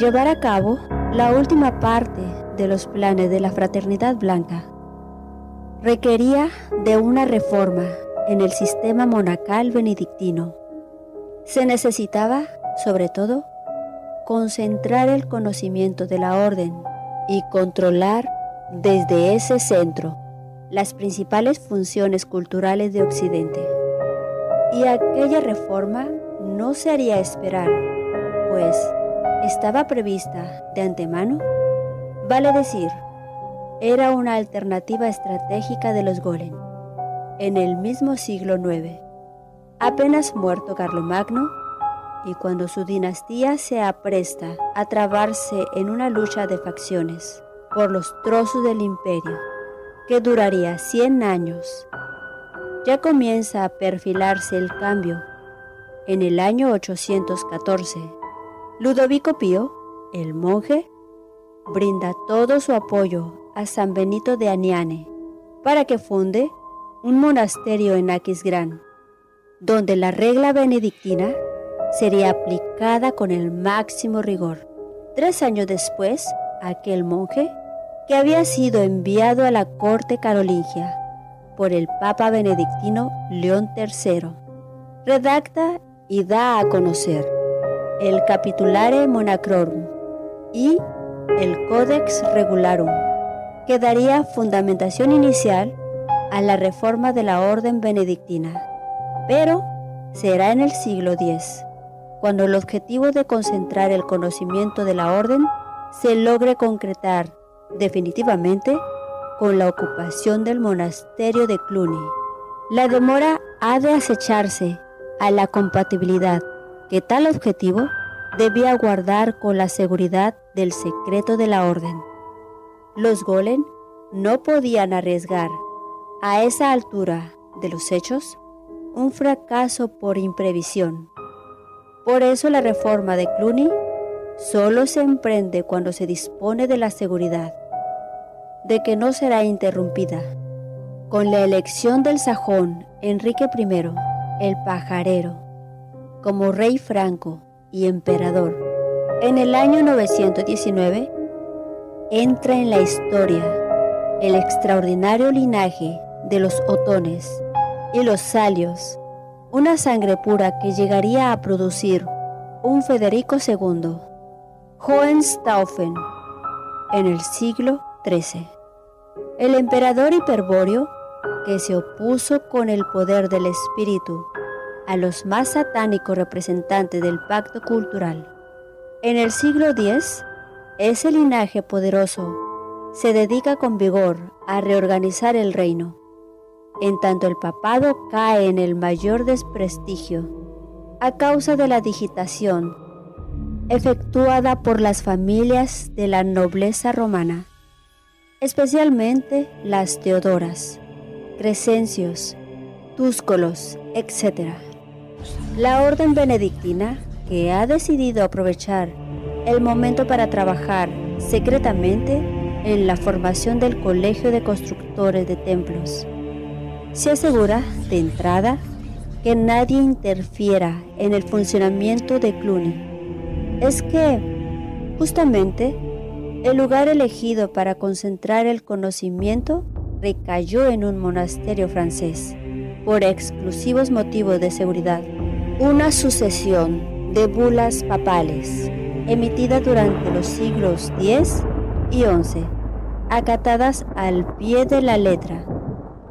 llevar a cabo la última parte de los planes de la Fraternidad Blanca requería de una reforma en el sistema monacal benedictino. Se necesitaba, sobre todo, concentrar el conocimiento de la orden y controlar desde ese centro las principales funciones culturales de Occidente. Y aquella reforma no se haría esperar, pues estaba prevista de antemano. Vale decir, era una alternativa estratégica de los Golem en el mismo siglo IX. Apenas muerto Carlomagno, y cuando su dinastía se apresta a trabarse en una lucha de facciones por los trozos del imperio, que duraría 100 años, ya comienza a perfilarse el cambio. En el año 814, Ludovico Pío, el monje, brinda todo su apoyo a San Benito de Aniane para que funde un monasterio en Aquisgrán, donde la regla benedictina sería aplicada con el máximo rigor. Tres años después, aquel monje que había sido enviado a la corte carolingia por el Papa benedictino León III. Redacta y da a conocer el Capitulare Monacrorum y el Codex Regularum, que daría fundamentación inicial a la reforma de la orden benedictina, pero será en el siglo X, cuando el objetivo de concentrar el conocimiento de la orden se logre concretar definitivamente con la ocupación del monasterio de Cluny. La demora ha de acecharse a la compatibilidad que tal objetivo debía guardar con la seguridad del secreto de la orden. Los Golem no podían arriesgar a esa altura de los hechos un fracaso por imprevisión. Por eso la reforma de Cluny solo se emprende cuando se dispone de la seguridad de que no será interrumpida. Con la elección del sajón Enrique I, el pajarero, como rey franco y emperador, en el año 919, entra en la historia el extraordinario linaje de los otones y los salios, una sangre pura que llegaría a producir un Federico II, Hohenstaufen, en el siglo XIII. El emperador Hiperborio, que se opuso con el poder del espíritu a los más satánicos representantes del pacto cultural. En el siglo X, ese linaje poderoso se dedica con vigor a reorganizar el reino, en tanto el papado cae en el mayor desprestigio a causa de la digitación efectuada por las familias de la nobleza romana, especialmente las Teodoras, Crescencios, Túscolos, etc. La orden benedictina, que ha decidido aprovechar el momento para trabajar secretamente en la formación del Colegio de Constructores de Templos, se asegura de entrada que nadie interfiera en el funcionamiento de Cluny. Es que, justamente, el lugar elegido para concentrar el conocimiento recayó en un monasterio francés por exclusivos motivos de seguridad. Una sucesión de bulas papales emitidas durante los siglos X y XI, acatadas al pie de la letra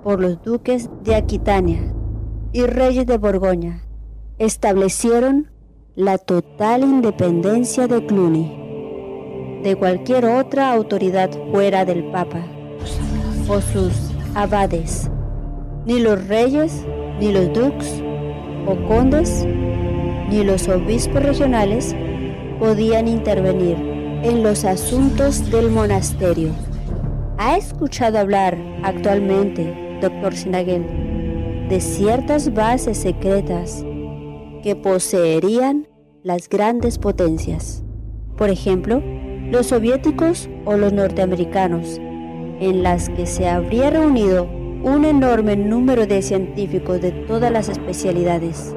por los duques de Aquitania y reyes de Borgoña, establecieron la total independencia de Cluny de cualquier otra autoridad fuera del Papa o sus abades ni los reyes, ni los dux o condes, ni los obispos regionales podían intervenir en los asuntos del monasterio. ¿Ha escuchado hablar actualmente, doctor Sinagel, de ciertas bases secretas que poseerían las grandes potencias? Por ejemplo, los soviéticos o los norteamericanos, en las que se habría reunido un enorme número de científicos de todas las especialidades,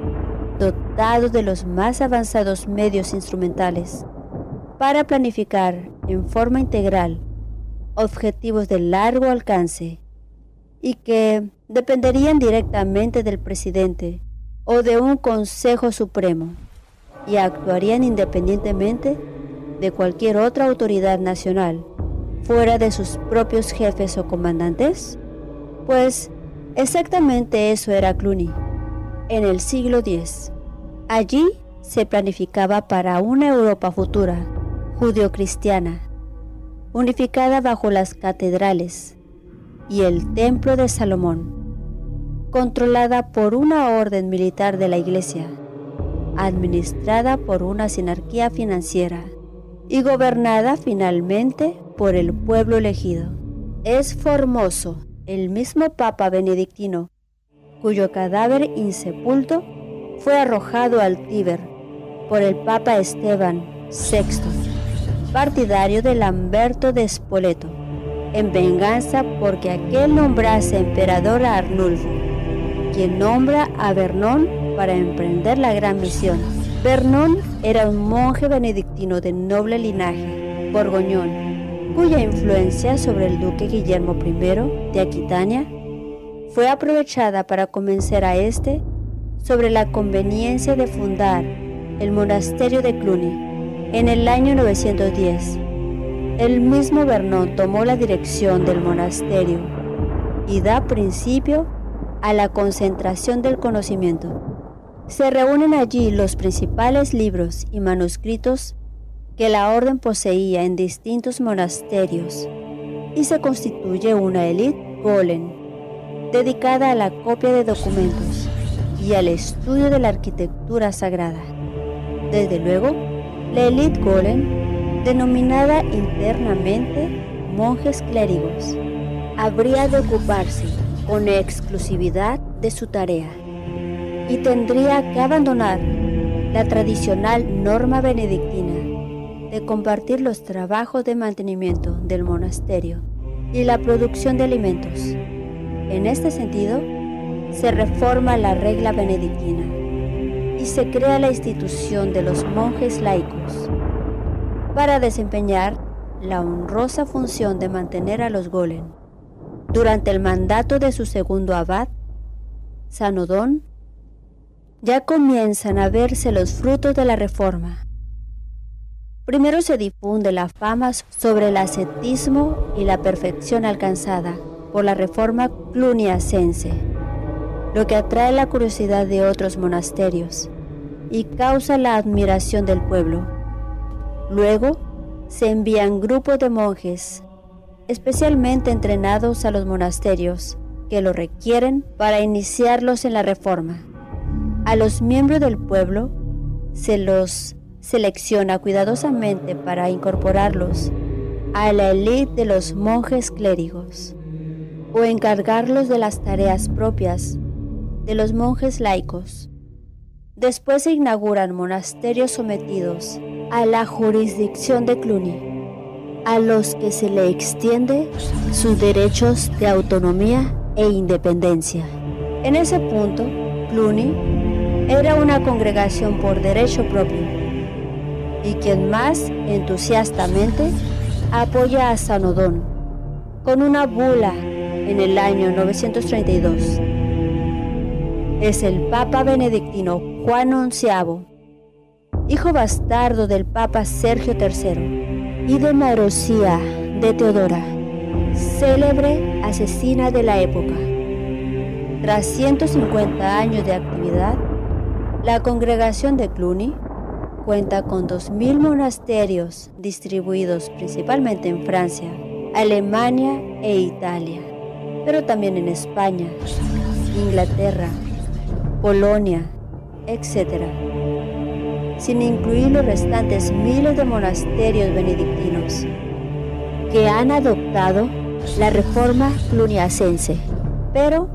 dotados de los más avanzados medios instrumentales, para planificar en forma integral objetivos de largo alcance y que dependerían directamente del presidente o de un Consejo Supremo y actuarían independientemente de cualquier otra autoridad nacional fuera de sus propios jefes o comandantes? Pues exactamente eso era Cluny en el siglo X. Allí se planificaba para una Europa futura, judio-cristiana, unificada bajo las catedrales y el templo de Salomón, controlada por una orden militar de la Iglesia, administrada por una sinarquía financiera y gobernada finalmente por el pueblo elegido. Es Formoso, el mismo Papa Benedictino, cuyo cadáver insepulto fue arrojado al Tíber por el Papa Esteban VI partidario de Lamberto de Spoleto, en venganza porque aquel nombrase emperador a Arnulfo, quien nombra a Bernón para emprender la gran misión. Bernón era un monje benedictino de noble linaje, borgoñón, cuya influencia sobre el duque Guillermo I de Aquitania fue aprovechada para convencer a éste sobre la conveniencia de fundar el monasterio de Cluny en el año 910, el mismo Bernón tomó la dirección del monasterio y da principio a la concentración del conocimiento. Se reúnen allí los principales libros y manuscritos que la orden poseía en distintos monasterios y se constituye una élite golem dedicada a la copia de documentos y al estudio de la arquitectura sagrada. Desde luego, la élite golem, denominada internamente monjes clérigos, habría de ocuparse con exclusividad de su tarea y tendría que abandonar la tradicional norma benedictina de compartir los trabajos de mantenimiento del monasterio y la producción de alimentos. En este sentido, se reforma la regla benedictina y se crea la institución de los monjes laicos para desempeñar la honrosa función de mantener a los golem. Durante el mandato de su segundo abad, Sanodón, ya comienzan a verse los frutos de la reforma. Primero se difunde la fama sobre el ascetismo y la perfección alcanzada por la reforma cluniacense lo que atrae la curiosidad de otros monasterios y causa la admiración del pueblo. Luego se envían grupos de monjes, especialmente entrenados a los monasterios, que lo requieren para iniciarlos en la reforma. A los miembros del pueblo se los selecciona cuidadosamente para incorporarlos a la élite de los monjes clérigos o encargarlos de las tareas propias de los monjes laicos. Después se inauguran monasterios sometidos a la jurisdicción de Cluny, a los que se le extiende sus derechos de autonomía e independencia. En ese punto, Cluny era una congregación por derecho propio y quien más entusiastamente apoya a Sanodón con una bula en el año 932 es el Papa benedictino Juan XI, hijo bastardo del Papa Sergio III y de Marosía de Teodora, célebre asesina de la época. Tras 150 años de actividad, la congregación de Cluny cuenta con 2.000 monasterios distribuidos principalmente en Francia, Alemania e Italia, pero también en España, Inglaterra, Polonia, etc., sin incluir los restantes miles de monasterios benedictinos que han adoptado la reforma cluniacense, pero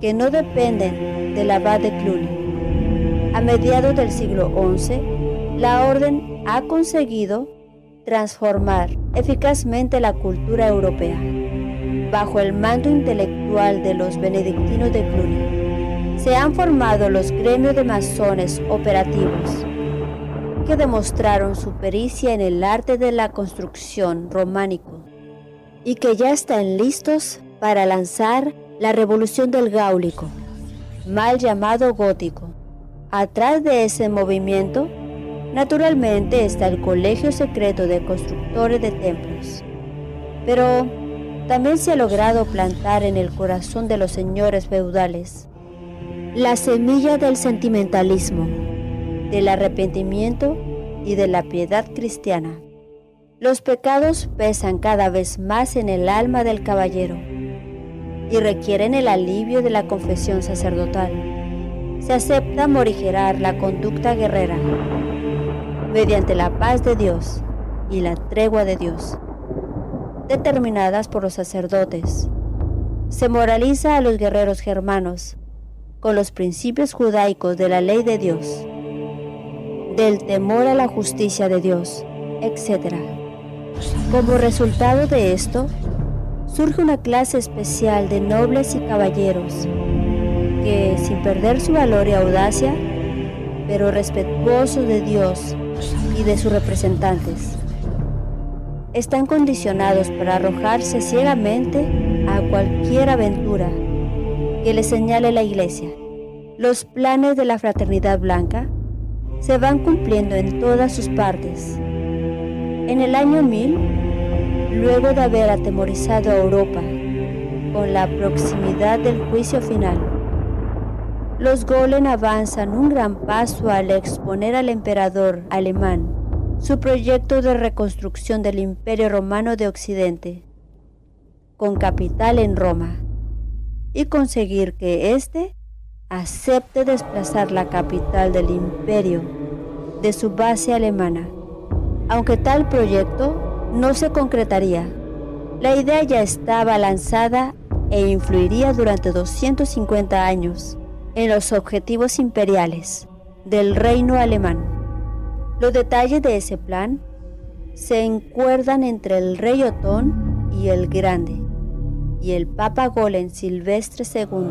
que no dependen del abad de Cluny. A mediados del siglo XI, la orden ha conseguido transformar eficazmente la cultura europea bajo el mando intelectual de los benedictinos de Cluny se han formado los gremios de masones operativos, que demostraron su pericia en el arte de la construcción románico y que ya están listos para lanzar la revolución del gáulico, mal llamado gótico. Atrás de ese movimiento, naturalmente está el Colegio Secreto de Constructores de Templos. Pero también se ha logrado plantar en el corazón de los señores feudales la semilla del sentimentalismo, del arrepentimiento y de la piedad cristiana. Los pecados pesan cada vez más en el alma del caballero y requieren el alivio de la confesión sacerdotal. Se acepta morigerar la conducta guerrera mediante la paz de Dios y la tregua de Dios, determinadas por los sacerdotes. Se moraliza a los guerreros germanos con los principios judaicos de la ley de Dios, del temor a la justicia de Dios, etc. Como resultado de esto, surge una clase especial de nobles y caballeros que, sin perder su valor y audacia, pero respetuosos de Dios y de sus representantes, están condicionados para arrojarse ciegamente a cualquier aventura que les señale la Iglesia. Los planes de la Fraternidad Blanca se van cumpliendo en todas sus partes en el año 1000, luego de haber atemorizado a Europa con la proximidad del juicio final, los Golen avanzan un gran paso al exponer al emperador alemán su proyecto de reconstrucción del Imperio Romano de Occidente, con capital en Roma, y conseguir que éste acepte desplazar la capital del imperio de su base alemana aunque tal proyecto no se concretaría. La idea ya estaba lanzada e influiría durante 250 años en los objetivos imperiales del reino alemán. Los detalles de ese plan se encuerdan entre el rey Otón y el Grande y el Papa Golen Silvestre II,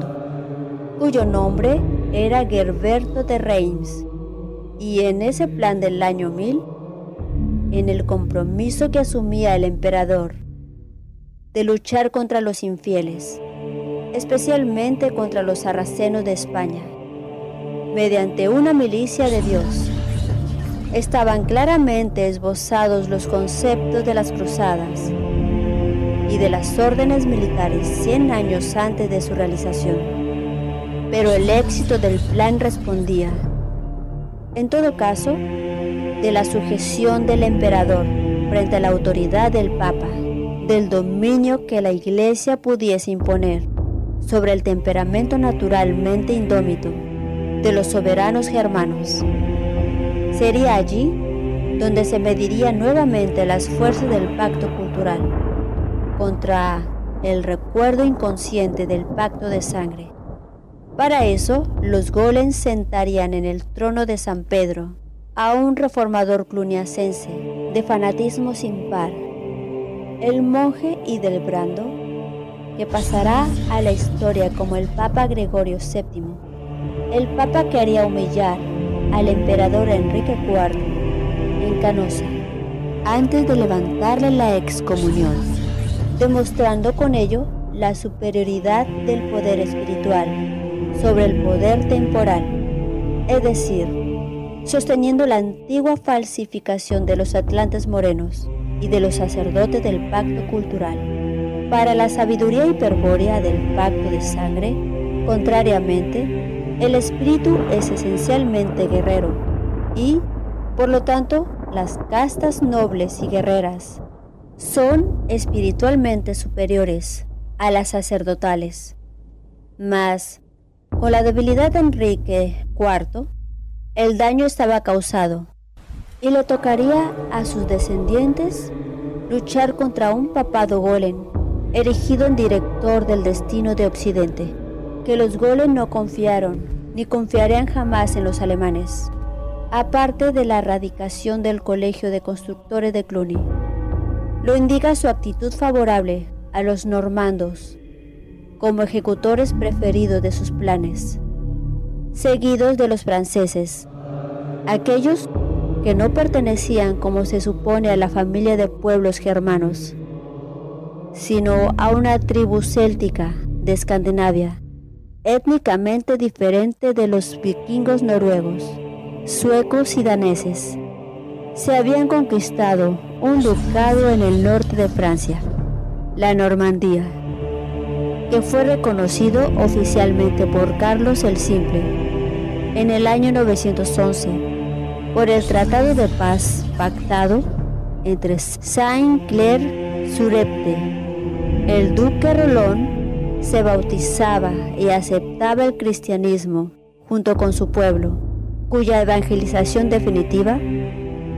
cuyo nombre era Gerberto de Reims, y en ese plan del año 1000 en el compromiso que asumía el emperador de luchar contra los infieles, especialmente contra los sarracenos de España, mediante una milicia de Dios. Estaban claramente esbozados los conceptos de las cruzadas y de las órdenes militares 100 años antes de su realización. Pero el éxito del plan respondía, en todo caso, de la sujeción del emperador frente a la autoridad del Papa, del dominio que la Iglesia pudiese imponer sobre el temperamento naturalmente indómito de los soberanos germanos. Sería allí donde se medirían nuevamente las fuerzas del pacto cultural contra el recuerdo inconsciente del pacto de sangre. Para eso, los golems sentarían en el trono de San Pedro a un reformador cluniacense de fanatismo sin par, el monje Hidelbrando, que pasará a la historia como el Papa Gregorio VII, el Papa que haría humillar al emperador Enrique IV en Canosa antes de levantarle la excomunión, demostrando con ello la superioridad del poder espiritual sobre el poder temporal, es decir, sosteniendo la antigua falsificación de los atlantes morenos y de los sacerdotes del pacto cultural. Para la sabiduría hiperbórea del pacto de sangre, contrariamente, el espíritu es esencialmente guerrero y, por lo tanto, las castas nobles y guerreras son espiritualmente superiores a las sacerdotales. Mas, con la debilidad de Enrique IV, el daño estaba causado y le tocaría a sus descendientes luchar contra un papado golem erigido en director del destino de Occidente, que los golem no confiaron ni confiarían jamás en los alemanes, aparte de la erradicación del Colegio de Constructores de Cluny. Lo indica su actitud favorable a los normandos como ejecutores preferidos de sus planes seguidos de los franceses, aquellos que no pertenecían como se supone a la familia de pueblos germanos, sino a una tribu céltica de Escandinavia, étnicamente diferente de los vikingos noruegos, suecos y daneses. Se habían conquistado un ducado en el norte de Francia, la Normandía, que fue reconocido oficialmente por Carlos el Simple en el año 911 por el Tratado de Paz pactado entre Saint-Clair-Surepte el duque Rolón se bautizaba y aceptaba el cristianismo junto con su pueblo, cuya evangelización definitiva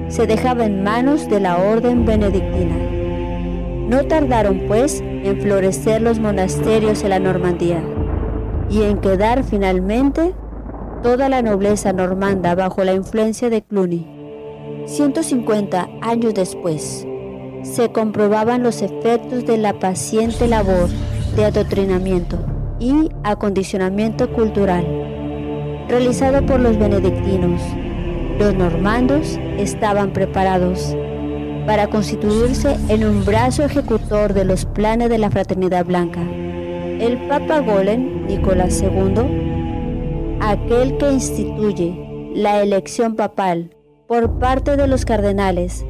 se dejaba en manos de la orden benedictina. No tardaron, pues, en florecer los monasterios en la Normandía y en quedar finalmente toda la nobleza normanda bajo la influencia de Cluny. 150 años después, se comprobaban los efectos de la paciente labor de adoctrinamiento y acondicionamiento cultural realizado por los benedictinos. Los normandos estaban preparados para constituirse en un brazo ejecutor de los planes de la Fraternidad Blanca. El Papa Golen, Nicolás II, aquel que instituye la elección papal por parte de los cardenales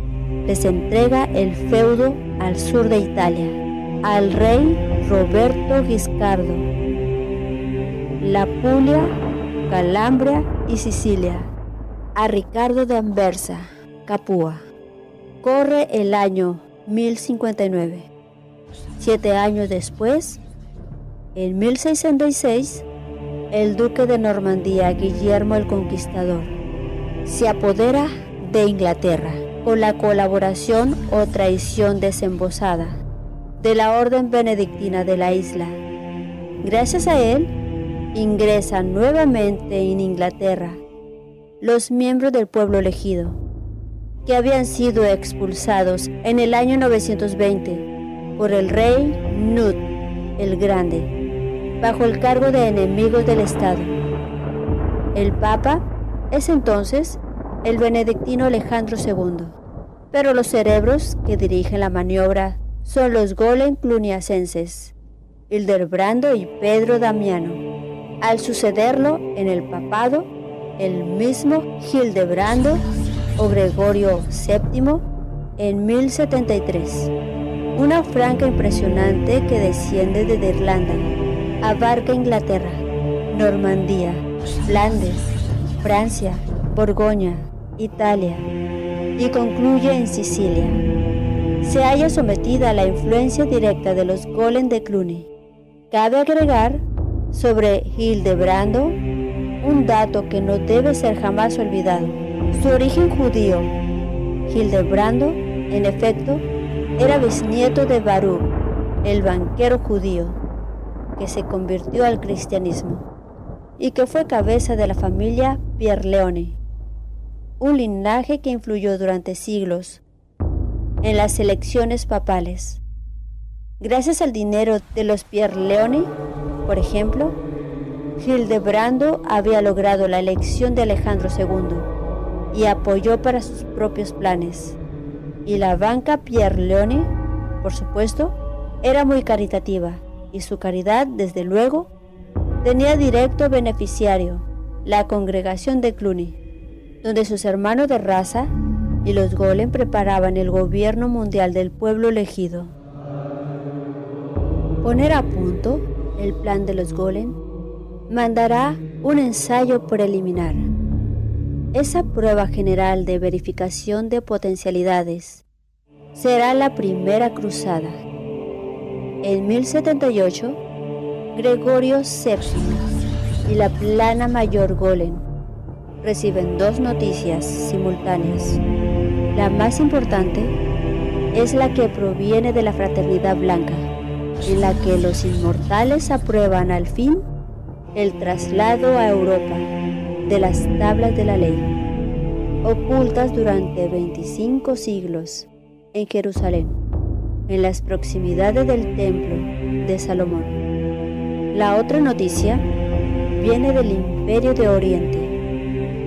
les entrega el feudo al sur de Italia, al rey Roberto Guiscardo, la Puglia, Calabria y Sicilia, a Ricardo de Anversa, Capua. Corre el año 1059. Siete años después, en 1066, el duque de Normandía, Guillermo el Conquistador, se apodera de Inglaterra con la colaboración o traición desembosada de la Orden Benedictina de la isla. Gracias a él, ingresan nuevamente en Inglaterra los miembros del pueblo elegido, que habían sido expulsados en el año 920 por el rey Nut el Grande, bajo el cargo de enemigos del Estado. El Papa es entonces el benedictino Alejandro II. Pero los cerebros que dirigen la maniobra son los Golem cluniacenses, Hildebrando y Pedro Damiano. Al sucederlo en el papado, el mismo Hildebrando o Gregorio VII en 1073. Una franca impresionante que desciende desde Irlanda, abarca Inglaterra, Normandía, Flandes, Francia, Borgoña, Italia y concluye en Sicilia. Se haya sometida a la influencia directa de los Golem de Cluny. Cabe agregar sobre Hildebrando un dato que no debe ser jamás olvidado. Su origen judío. Hildebrando, en efecto, era bisnieto de Baruch, el banquero judío, que se convirtió al cristianismo y que fue cabeza de la familia Pierleone un linaje que influyó durante siglos en las elecciones papales. Gracias al dinero de los Pierleoni, por ejemplo, Hildebrando había logrado la elección de Alejandro II y apoyó para sus propios planes. Y la banca Pierleoni, por supuesto, era muy caritativa y su caridad, desde luego, tenía directo beneficiario la congregación de Cluny donde sus hermanos de raza y los Golem preparaban el gobierno mundial del pueblo elegido. Poner a punto el plan de los Golem mandará un ensayo preliminar. Esa prueba general de verificación de potencialidades será la primera cruzada. En 1078, Gregorio VII y la plana mayor Golem reciben dos noticias simultáneas. La más importante es la que proviene de la Fraternidad Blanca, en la que los inmortales aprueban al fin el traslado a Europa de las tablas de la ley, ocultas durante 25 siglos en Jerusalén, en las proximidades del templo de Salomón. La otra noticia viene del imperio de Oriente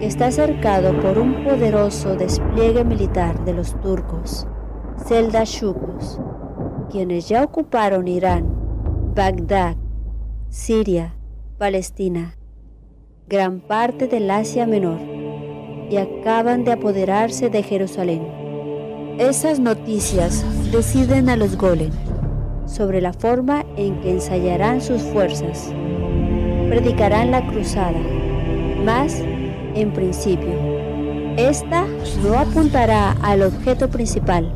está cercado por un poderoso despliegue militar de los turcos, seldashukos, quienes ya ocuparon Irán, Bagdad, Siria, Palestina, gran parte del Asia Menor y acaban de apoderarse de Jerusalén. Esas noticias deciden a los golem sobre la forma en que ensayarán sus fuerzas. Predicarán la cruzada, mas, en principio, esta no apuntará al objeto principal,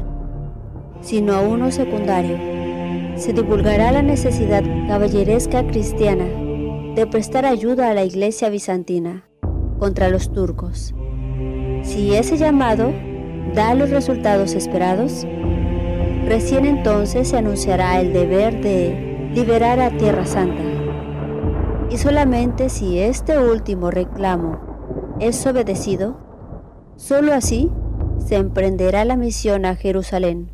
sino a uno secundario. Se divulgará la necesidad caballeresca cristiana de prestar ayuda a la iglesia bizantina contra los turcos. Si ese llamado da los resultados esperados, Recién entonces se anunciará el deber de liberar a Tierra Santa. Y solamente si este último reclamo es obedecido, sólo así se emprenderá la misión a Jerusalén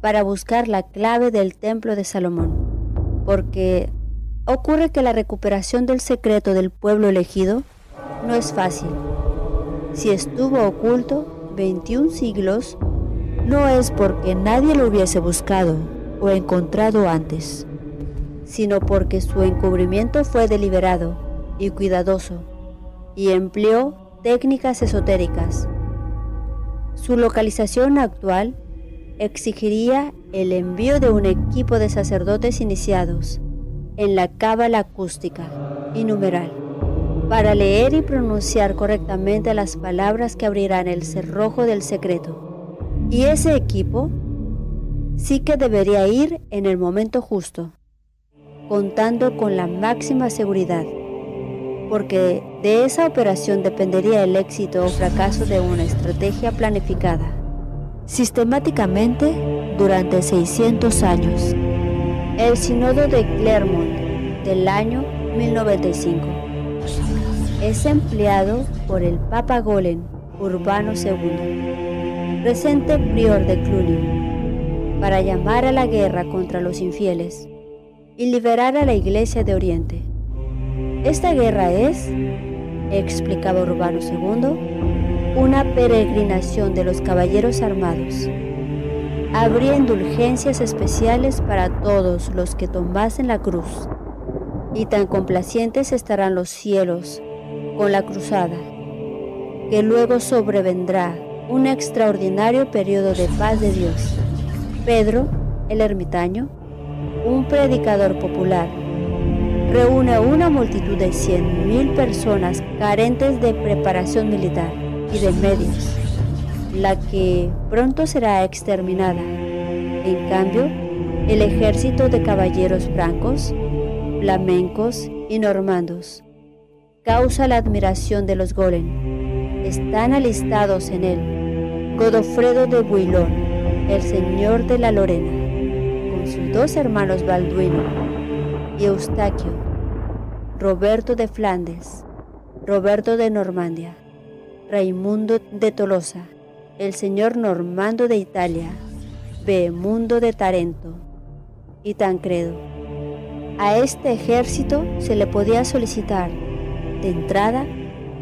para buscar la clave del templo de Salomón, porque ocurre que la recuperación del secreto del pueblo elegido no es fácil. Si estuvo oculto 21 siglos, no es porque nadie lo hubiese buscado o encontrado antes, sino porque su encubrimiento fue deliberado y cuidadoso y empleó técnicas esotéricas. Su localización actual exigiría el envío de un equipo de sacerdotes iniciados en la cábala acústica y numeral para leer y pronunciar correctamente las palabras que abrirán el cerrojo del secreto. Y ese equipo sí que debería ir en el momento justo, contando con la máxima seguridad, porque de esa operación dependería el éxito o fracaso de una estrategia planificada, sistemáticamente durante 600 años. El Sínodo de Clermont del año 1095 es empleado por el Papa Golen Urbano II presente prior de Cluny, para llamar a la guerra contra los infieles y liberar a la Iglesia de Oriente. Esta guerra es, explicaba Urbano II, una peregrinación de los caballeros armados. Habría indulgencias especiales para todos los que tomasen la cruz, y tan complacientes estarán los cielos con la cruzada, que luego sobrevendrá un extraordinario periodo de paz de Dios. Pedro, el ermitaño, un predicador popular, reúne una multitud de 100.000 personas carentes de preparación militar y de medios, la que pronto será exterminada. En cambio, el ejército de caballeros francos, flamencos y normandos causa la admiración de los golem. Están alistados en él Godofredo de Builón, el señor de la Lorena, con sus dos hermanos Balduino Eustaquio, Roberto de Flandes, Roberto de Normandia, Raimundo de Tolosa, el señor Normando de Italia, Behemundo de Tarento y Tancredo. A este ejército se le podía solicitar, de entrada,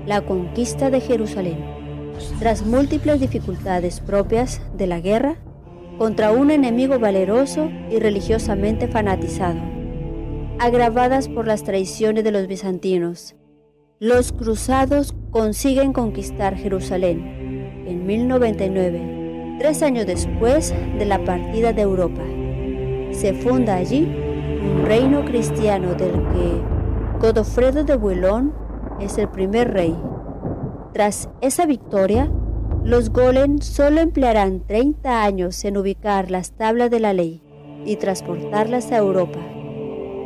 la conquista de Jerusalén tras múltiples dificultades propias de la guerra contra un enemigo valeroso y religiosamente fanatizado, agravadas por las traiciones de los bizantinos. Los cruzados consiguen conquistar Jerusalén en 1099, tres años después de la partida de Europa. Se funda allí un reino cristiano del que Godofredo de Buelón es el primer rey. Tras esa victoria, los Golem solo emplearán 30 años en ubicar las tablas de la ley y transportarlas a Europa.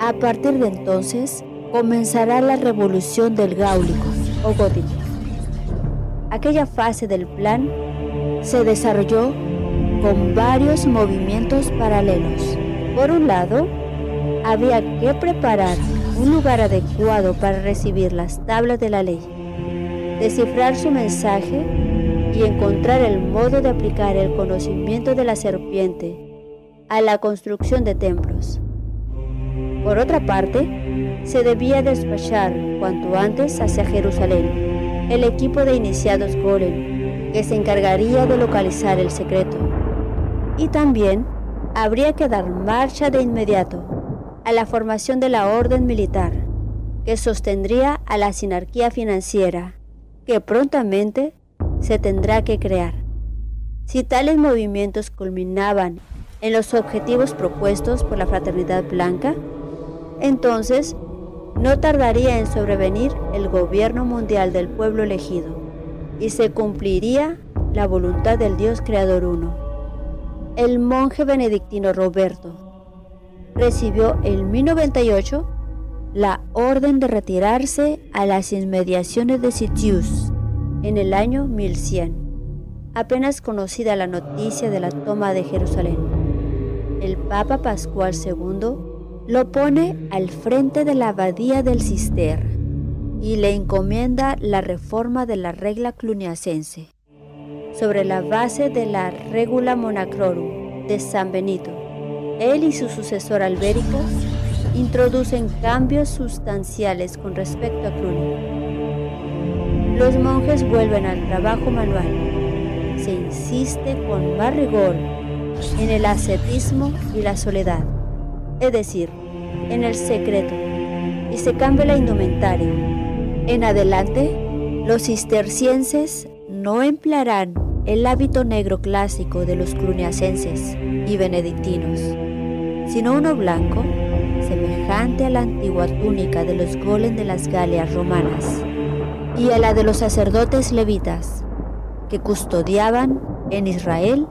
A partir de entonces, comenzará la revolución del Gáulico o Gótico. Aquella fase del plan se desarrolló con varios movimientos paralelos. Por un lado, había que preparar un lugar adecuado para recibir las tablas de la ley descifrar su mensaje y encontrar el modo de aplicar el conocimiento de la serpiente a la construcción de templos. Por otra parte, se debía despachar cuanto antes hacia Jerusalén el equipo de iniciados Golem, que se encargaría de localizar el secreto. Y también habría que dar marcha de inmediato a la formación de la orden militar, que sostendría a la sinarquía financiera, que prontamente se tendrá que crear. Si tales movimientos culminaban en los objetivos propuestos por la Fraternidad Blanca, entonces no tardaría en sobrevenir el gobierno mundial del pueblo elegido y se cumpliría la voluntad del Dios Creador Uno. El monje benedictino Roberto recibió en 1098 la orden de retirarse a las inmediaciones de Sitius en el año 1100, apenas conocida la noticia de la toma de Jerusalén. El Papa Pascual II lo pone al frente de la abadía del Cister y le encomienda la reforma de la regla cluniacense sobre la base de la Regula Monacrorum de San Benito. Él y su sucesor Albérico introducen cambios sustanciales con respecto a Cluny. Los monjes vuelven al trabajo manual. Se insiste con más rigor en el ascetismo y la soledad es decir, en el secreto, y se cambia la indumentaria. En adelante, los cistercienses no emplearán el hábito negro clásico de los cluniacenses y benedictinos, sino uno blanco, semejante a la antigua túnica de los goles de las Galias romanas y a la de los sacerdotes levitas, que custodiaban en Israel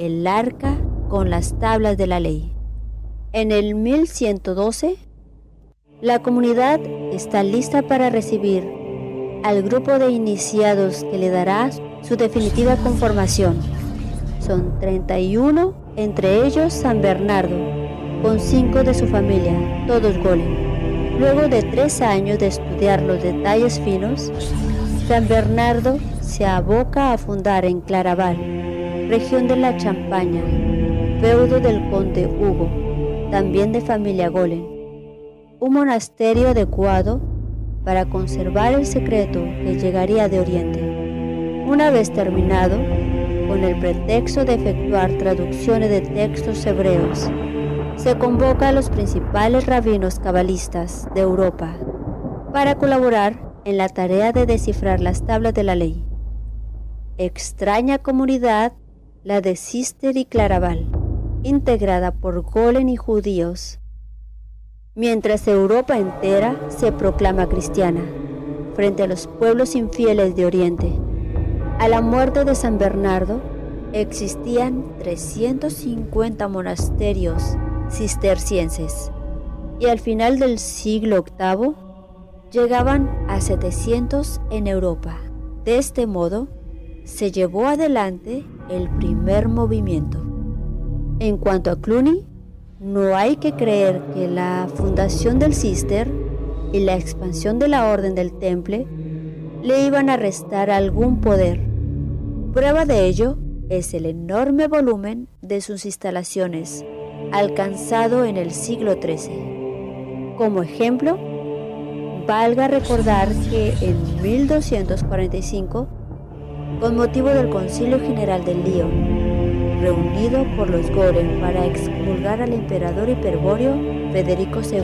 el arca con las tablas de la ley. En el 1112, la comunidad está lista para recibir al grupo de iniciados que le dará su definitiva conformación. Son 31, entre ellos San Bernardo, con cinco de su familia, todos golem. Luego de tres años de estudiar los detalles finos, San Bernardo se aboca a fundar en Claraval, región de la Champaña, feudo del conde Hugo también de familia Golem, un monasterio adecuado para conservar el secreto que llegaría de Oriente. Una vez terminado, con el pretexto de efectuar traducciones de textos hebreos, se convoca a los principales rabinos cabalistas de Europa para colaborar en la tarea de descifrar las tablas de la ley. Extraña comunidad la de Sister y Claraval integrada por Golen y judíos, mientras Europa entera se proclama cristiana frente a los pueblos infieles de Oriente. A la muerte de San Bernardo existían 350 monasterios cistercienses y al final del siglo VIII llegaban a 700 en Europa. De este modo, se llevó adelante el primer movimiento. En cuanto a Cluny, no hay que creer que la fundación del Cister y la expansión de la Orden del Temple le iban a restar algún poder. Prueba de ello es el enorme volumen de sus instalaciones, alcanzado en el siglo XIII. Como ejemplo, valga recordar que en 1245, con motivo del Concilio General de Lyon, reunido por los Goren para excomulgar al emperador hiperbóreo Federico II.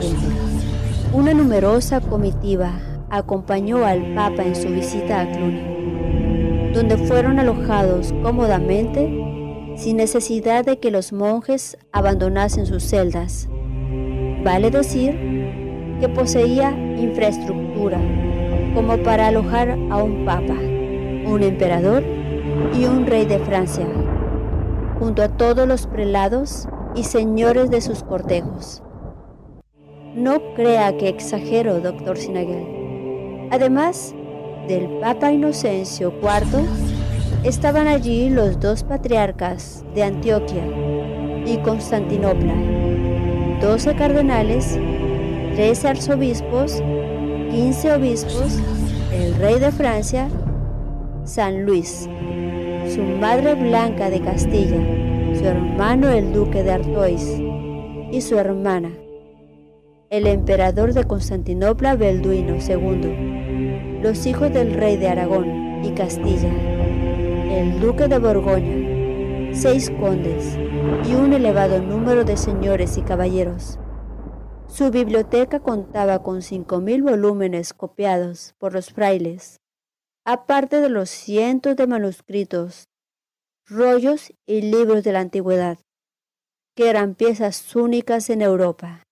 Una numerosa comitiva acompañó al Papa en su visita a Cluny, donde fueron alojados cómodamente sin necesidad de que los monjes abandonasen sus celdas. Vale decir que poseía infraestructura como para alojar a un papa, un emperador y un rey de Francia junto a todos los prelados y señores de sus cortejos. No crea que exagero, doctor Sinaguel. Además del Papa Inocencio IV, estaban allí los dos patriarcas de Antioquia y Constantinopla, doce cardenales, trece arzobispos, quince obispos, el rey de Francia, San Luis, su madre Blanca de Castilla, su hermano el duque de Artois y su hermana, el emperador de Constantinopla Belduino II, los hijos del rey de Aragón y Castilla, el duque de Borgoña, seis condes y un elevado número de señores y caballeros. Su biblioteca contaba con cinco mil volúmenes copiados por los frailes, aparte de los cientos de manuscritos, rollos y libros de la antigüedad, que eran piezas únicas en Europa.